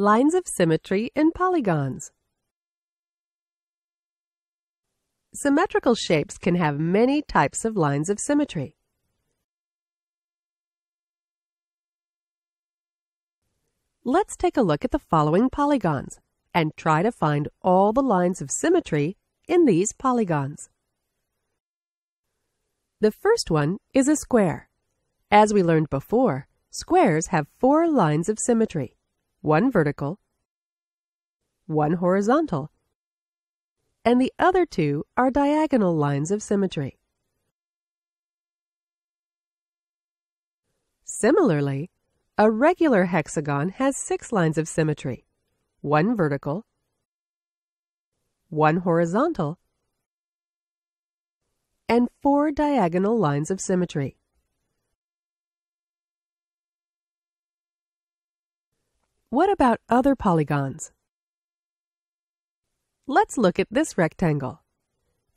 Lines of symmetry in polygons. Symmetrical shapes can have many types of lines of symmetry. Let's take a look at the following polygons and try to find all the lines of symmetry in these polygons. The first one is a square. As we learned before, squares have four lines of symmetry one vertical, one horizontal, and the other two are diagonal lines of symmetry. Similarly, a regular hexagon has six lines of symmetry, one vertical, one horizontal, and four diagonal lines of symmetry. What about other polygons? Let's look at this rectangle.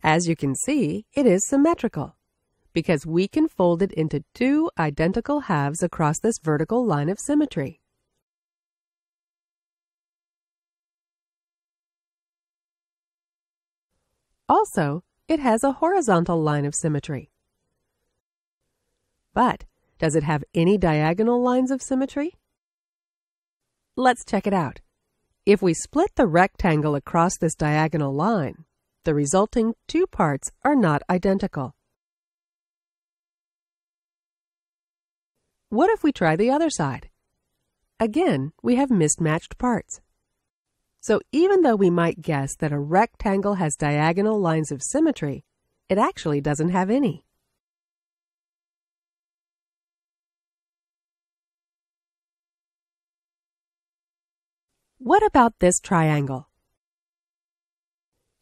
As you can see, it is symmetrical because we can fold it into two identical halves across this vertical line of symmetry. Also, it has a horizontal line of symmetry. But does it have any diagonal lines of symmetry? Let's check it out. If we split the rectangle across this diagonal line, the resulting two parts are not identical. What if we try the other side? Again, we have mismatched parts. So even though we might guess that a rectangle has diagonal lines of symmetry, it actually doesn't have any. What about this triangle?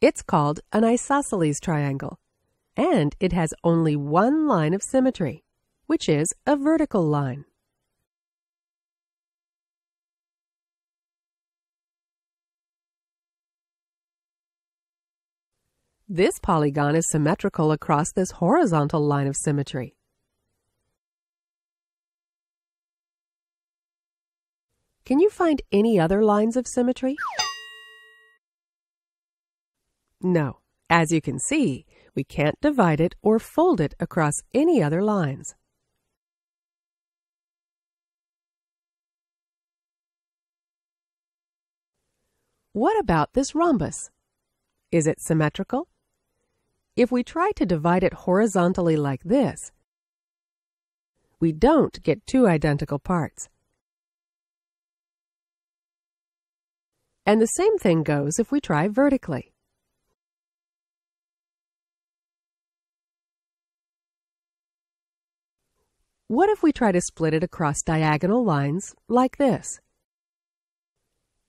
It's called an isosceles triangle, and it has only one line of symmetry, which is a vertical line. This polygon is symmetrical across this horizontal line of symmetry. Can you find any other lines of symmetry? No. As you can see, we can't divide it or fold it across any other lines. What about this rhombus? Is it symmetrical? If we try to divide it horizontally like this, we don't get two identical parts. And the same thing goes if we try vertically. What if we try to split it across diagonal lines like this?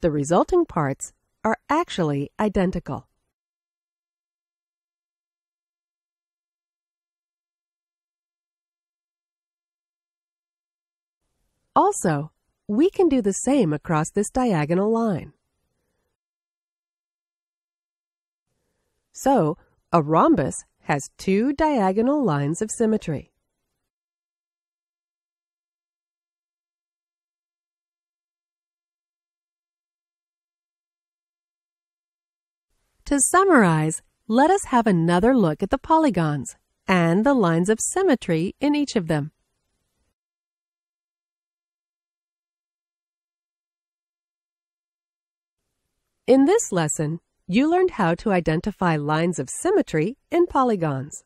The resulting parts are actually identical. Also, we can do the same across this diagonal line. So, a rhombus has two diagonal lines of symmetry. To summarize, let us have another look at the polygons and the lines of symmetry in each of them. In this lesson, you learned how to identify lines of symmetry in polygons.